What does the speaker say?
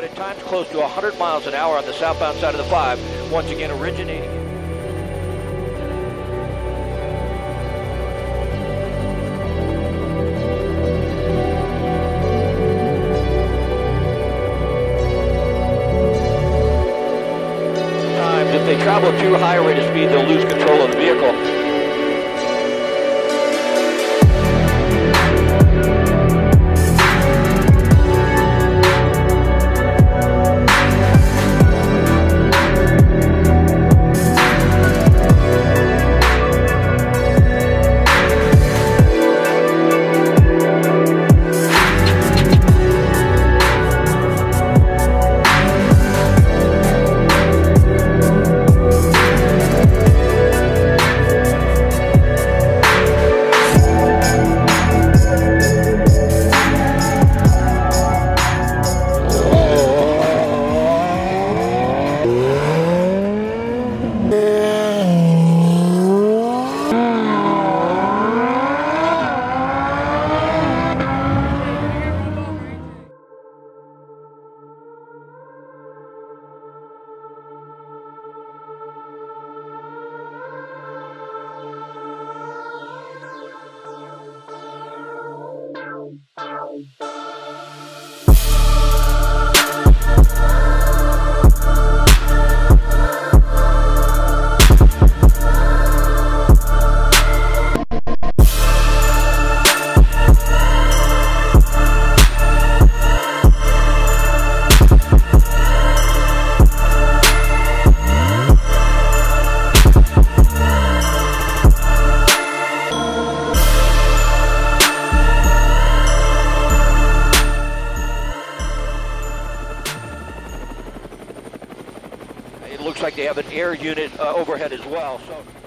at times close to 100 miles an hour on the southbound side of the 5, once again originating. Times, if they travel too high a rate of speed, they'll lose control of the looks like they have an air unit uh, overhead as well. So.